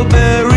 strawberry